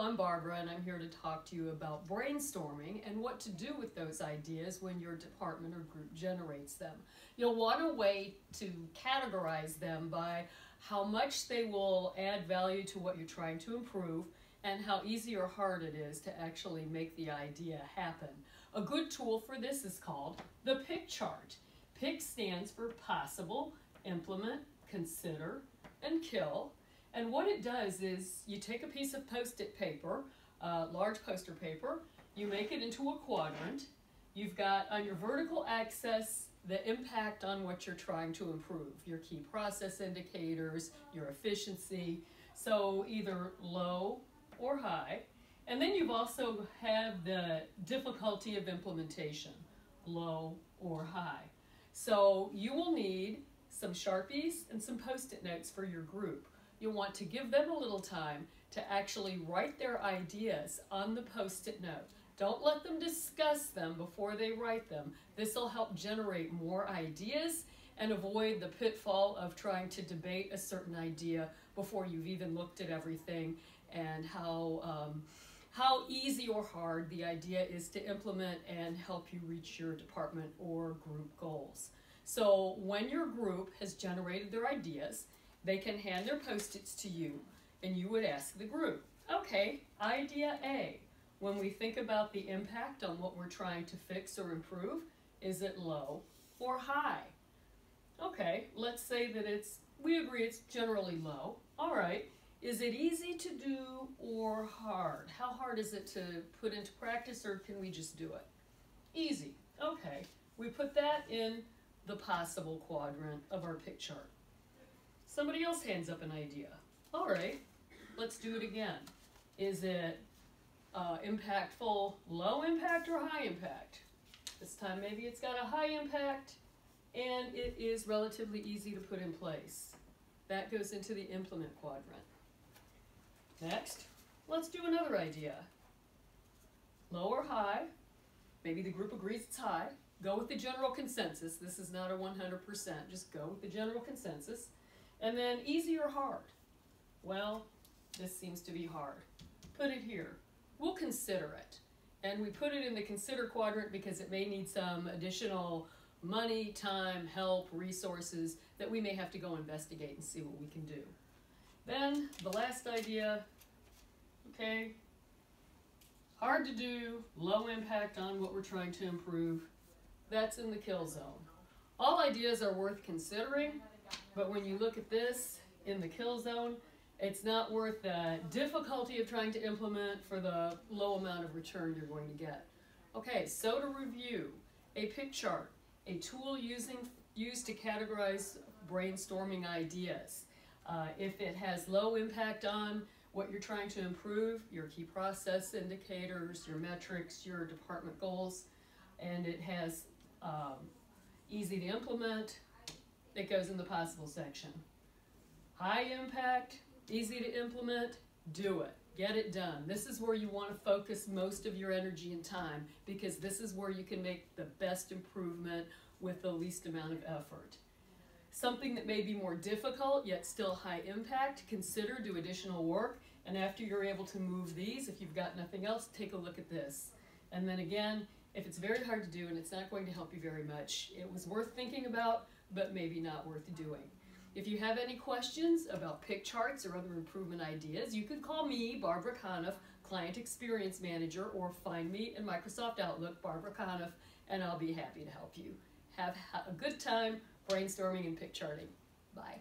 I'm Barbara, and I'm here to talk to you about brainstorming and what to do with those ideas when your department or group generates them. You'll want a way to categorize them by how much they will add value to what you're trying to improve and how easy or hard it is to actually make the idea happen. A good tool for this is called the PICK chart. PICK stands for possible, implement, consider, and kill. And what it does is you take a piece of post-it paper, uh, large poster paper, you make it into a quadrant. You've got on your vertical axis the impact on what you're trying to improve, your key process indicators, your efficiency. So either low or high. And then you've also have the difficulty of implementation, low or high. So you will need some Sharpies and some post-it notes for your group. You'll want to give them a little time to actually write their ideas on the post-it note. Don't let them discuss them before they write them. This will help generate more ideas and avoid the pitfall of trying to debate a certain idea before you've even looked at everything and how, um, how easy or hard the idea is to implement and help you reach your department or group goals. So when your group has generated their ideas, they can hand their post-its to you and you would ask the group, okay, idea A. When we think about the impact on what we're trying to fix or improve, is it low or high? Okay, let's say that it's, we agree it's generally low. All right, is it easy to do or hard? How hard is it to put into practice or can we just do it? Easy, okay. We put that in the possible quadrant of our PICK chart. Somebody else hands up an idea. All right, let's do it again. Is it uh, impactful, low impact or high impact? This time maybe it's got a high impact and it is relatively easy to put in place. That goes into the implement quadrant. Next, let's do another idea. Low or high, maybe the group agrees it's high. Go with the general consensus. This is not a 100%, just go with the general consensus. And then easy or hard? Well, this seems to be hard. Put it here. We'll consider it. And we put it in the consider quadrant because it may need some additional money, time, help, resources that we may have to go investigate and see what we can do. Then the last idea, okay, hard to do, low impact on what we're trying to improve, that's in the kill zone. All ideas are worth considering, but when you look at this in the kill zone, it's not worth the difficulty of trying to implement for the low amount of return you're going to get. Okay, so to review, a PICK chart, a tool using, used to categorize brainstorming ideas. Uh, if it has low impact on what you're trying to improve, your key process indicators, your metrics, your department goals, and it has um, easy to implement, it goes in the possible section. High impact, easy to implement, do it. Get it done. This is where you want to focus most of your energy and time because this is where you can make the best improvement with the least amount of effort. Something that may be more difficult yet still high impact, consider do additional work and after you're able to move these, if you've got nothing else, take a look at this. And then again, if it's very hard to do and it's not going to help you very much, it was worth thinking about, but maybe not worth doing. If you have any questions about pick charts or other improvement ideas, you can call me, Barbara Coniff, Client Experience Manager, or find me in Microsoft Outlook, Barbara Coniff, and I'll be happy to help you. Have a good time brainstorming and pick charting. Bye.